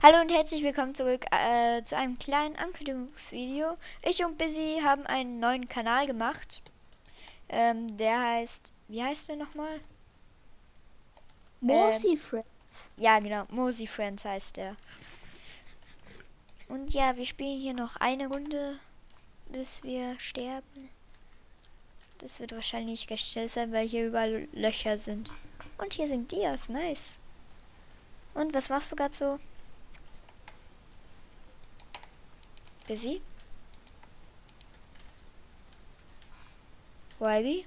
Hallo und herzlich willkommen zurück äh, zu einem kleinen Ankündigungsvideo. Ich und Busy haben einen neuen Kanal gemacht. Ähm, der heißt, wie heißt der nochmal? Mosi Friends. Ja, genau, Mosi Friends heißt der. Und ja, wir spielen hier noch eine Runde, bis wir sterben. Das wird wahrscheinlich recht schnell sein, weil hier überall Löcher sind. Und hier sind Dias, nice. Und was machst du gerade so? Busy? Wyby?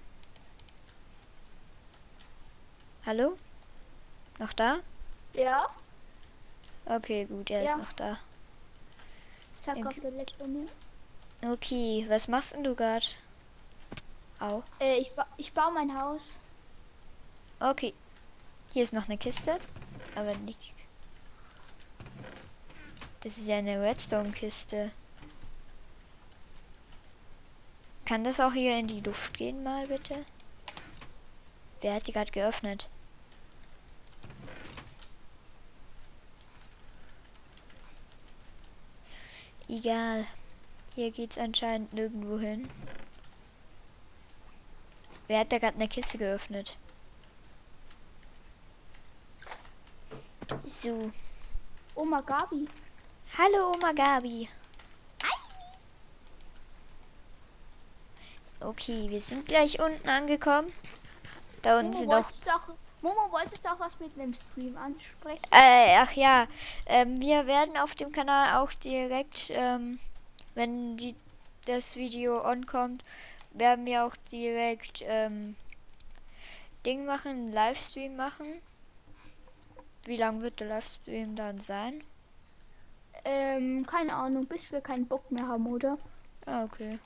Hallo? Noch da? Ja, Okay, gut, er Ja. ist noch da. ich hab geleckt bei mir. Okay, was machst denn du gerade? Au. Äh, ich, ba ich baue mein Haus. Okay. Hier ist noch eine Kiste. Aber nicht. Das ist ja eine Redstone-Kiste. Kann das auch hier in die Luft gehen, mal bitte? Wer hat die gerade geöffnet? Egal. Hier geht's anscheinend nirgendwo hin. Wer hat da gerade eine Kiste geöffnet? So. Oma Gabi. Hallo Oma Gabi. Okay, wir sind gleich unten angekommen. Da unten Momo, sind auch. auch, Momo, wolltest du auch was mit einem Stream ansprechen? Äh, ach ja, ähm, wir werden auf dem Kanal auch direkt, ähm, wenn die, das Video on kommt, werden wir auch direkt ähm, Ding machen, Livestream machen. Wie lang wird der Livestream dann sein? Ähm, keine Ahnung, bis wir keinen Bock mehr haben, oder? Ah, okay.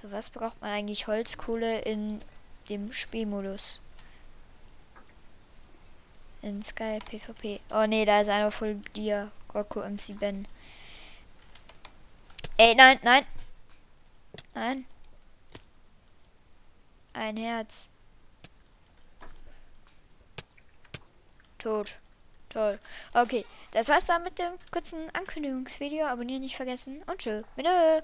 Für was braucht man eigentlich Holzkohle in dem Spielmodus? In Sky PvP. Oh nee, da ist einer voll dir. Goku MC Ben. Ey, nein, nein. Nein. Ein Herz. Tot. Toll. Okay, das war's dann mit dem kurzen Ankündigungsvideo. Abonnieren nicht vergessen und tschö. Bitte.